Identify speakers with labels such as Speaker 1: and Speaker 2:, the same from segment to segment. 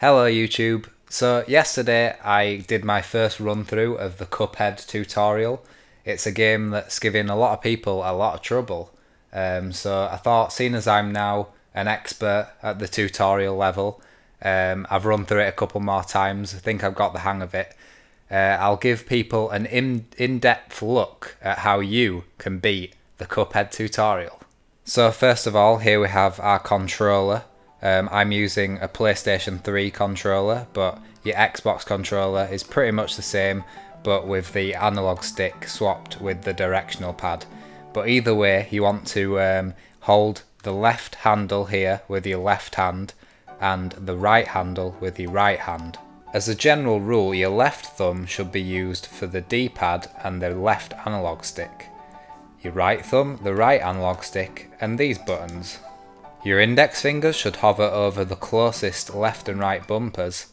Speaker 1: Hello YouTube. So yesterday I did my first run through of the Cuphead tutorial. It's a game that's giving a lot of people a lot of trouble. Um, so I thought seeing as I'm now an expert at the tutorial level, um, I've run through it a couple more times, I think I've got the hang of it. Uh, I'll give people an in- in-depth look at how you can beat the Cuphead tutorial. So first of all, here we have our controller. Um, I'm using a PlayStation 3 controller, but your Xbox controller is pretty much the same, but with the analog stick swapped with the directional pad. But either way, you want to um, hold the left handle here with your left hand and the right handle with your right hand. As a general rule, your left thumb should be used for the D-pad and the left analog stick. Your right thumb, the right analog stick, and these buttons. Your index fingers should hover over the closest left and right bumpers,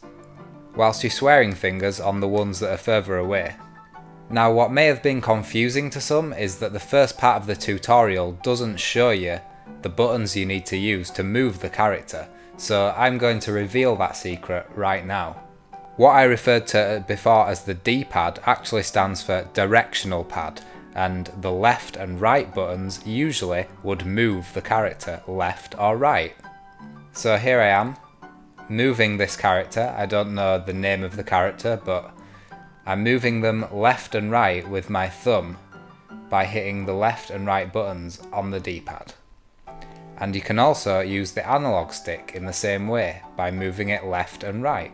Speaker 1: whilst your swearing fingers on the ones that are further away. Now what may have been confusing to some is that the first part of the tutorial doesn't show you the buttons you need to use to move the character, so I'm going to reveal that secret right now. What I referred to before as the D-pad actually stands for directional pad, and the left and right buttons usually would move the character left or right. So here I am, moving this character, I don't know the name of the character, but I'm moving them left and right with my thumb by hitting the left and right buttons on the D-pad. And you can also use the analog stick in the same way by moving it left and right.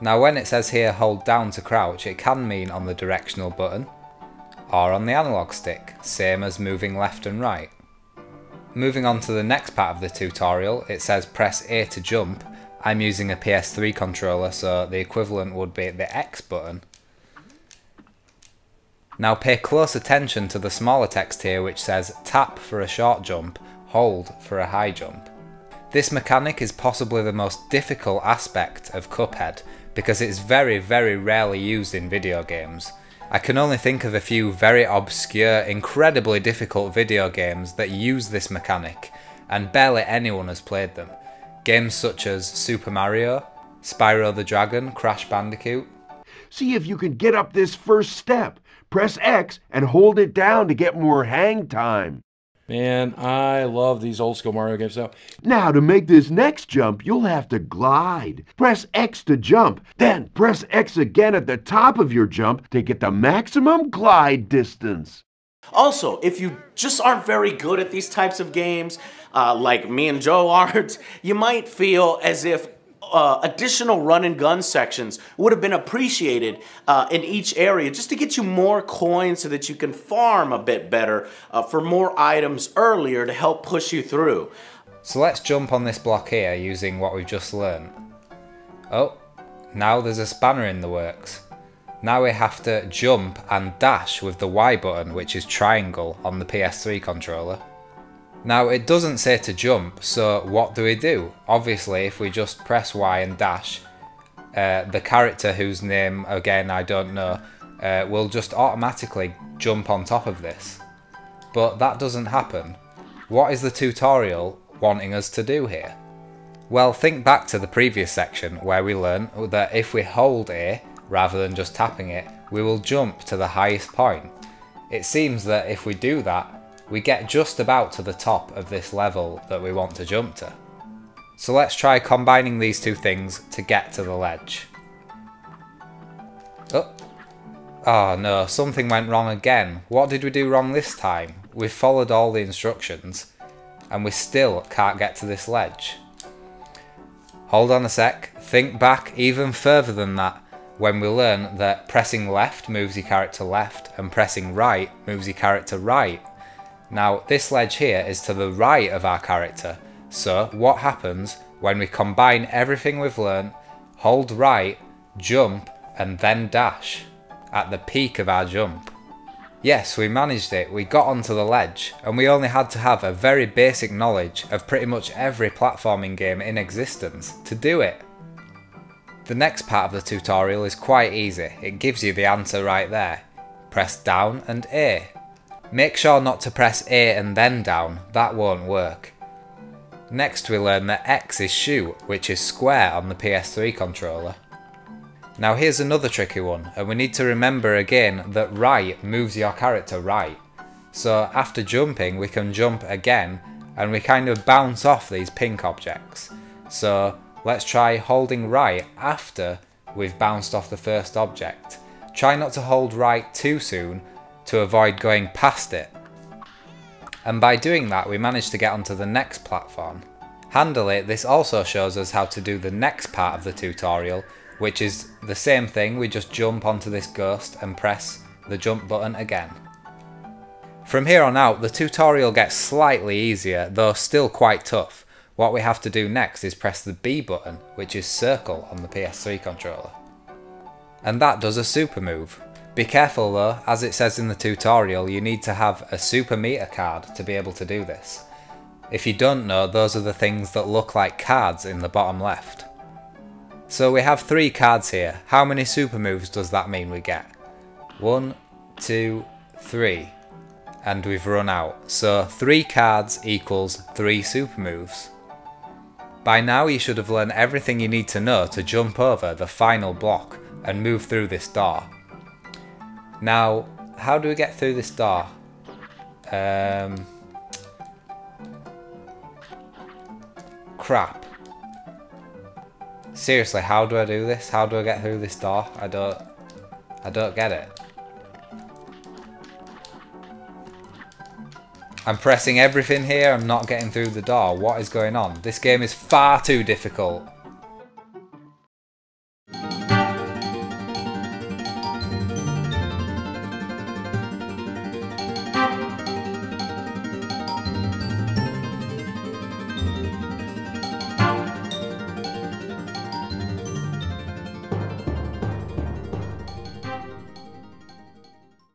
Speaker 1: Now when it says here hold down to crouch, it can mean on the directional button or on the analog stick, same as moving left and right. Moving on to the next part of the tutorial, it says press A to jump. I'm using a PS3 controller, so the equivalent would be the X button. Now pay close attention to the smaller text here which says tap for a short jump, hold for a high jump. This mechanic is possibly the most difficult aspect of Cuphead because it's very very rarely used in video games. I can only think of a few very obscure, incredibly difficult video games that use this mechanic, and barely anyone has played them. Games such as Super Mario, Spyro the Dragon, Crash Bandicoot.
Speaker 2: See if you can get up this first step. Press X and hold it down to get more hang time.
Speaker 3: Man, I love these old school Mario games. So
Speaker 2: Now, to make this next jump, you'll have to glide. Press X to jump, then press X again at the top of your jump to get the maximum glide distance.
Speaker 4: Also, if you just aren't very good at these types of games, uh, like me and Joe aren't, you might feel as if uh, additional run and gun sections would have been appreciated uh, in each area just to get you more coins so that you can farm a bit better uh, for more items earlier to help push you through.
Speaker 1: So let's jump on this block here using what we've just learned. Oh, now there's a spanner in the works. Now we have to jump and dash with the Y button, which is triangle on the PS3 controller. Now it doesn't say to jump, so what do we do? Obviously if we just press Y and dash, uh, the character whose name again I don't know uh, will just automatically jump on top of this. But that doesn't happen. What is the tutorial wanting us to do here? Well think back to the previous section where we learned that if we hold A rather than just tapping it, we will jump to the highest point. It seems that if we do that, we get just about to the top of this level that we want to jump to. So let's try combining these two things to get to the ledge. Oh. Oh no, something went wrong again. What did we do wrong this time? We've followed all the instructions and we still can't get to this ledge. Hold on a sec, think back even further than that when we learn that pressing left moves your character left and pressing right moves your character right. Now this ledge here is to the right of our character, so what happens when we combine everything we've learnt, hold right, jump and then dash at the peak of our jump? Yes, we managed it, we got onto the ledge, and we only had to have a very basic knowledge of pretty much every platforming game in existence to do it. The next part of the tutorial is quite easy, it gives you the answer right there. Press down and A. Make sure not to press A and then down, that won't work. Next we learn that X is shoot, which is square on the PS3 controller. Now here's another tricky one, and we need to remember again that right moves your character right. So after jumping we can jump again and we kind of bounce off these pink objects. So let's try holding right after we've bounced off the first object. Try not to hold right too soon to avoid going past it. And by doing that we manage to get onto the next platform. Handily, this also shows us how to do the next part of the tutorial, which is the same thing, we just jump onto this ghost and press the jump button again. From here on out, the tutorial gets slightly easier, though still quite tough. What we have to do next is press the B button, which is circle on the PS3 controller. And that does a super move. Be careful though, as it says in the tutorial, you need to have a super meter card to be able to do this. If you don't know, those are the things that look like cards in the bottom left. So we have three cards here. How many super moves does that mean we get? One, two, three. And we've run out. So three cards equals three super moves. By now you should have learned everything you need to know to jump over the final block and move through this door. Now, how do we get through this door? Um, crap. Seriously, how do I do this? How do I get through this door? I don't... I don't get it. I'm pressing everything here, I'm not getting through the door. What is going on? This game is far too difficult.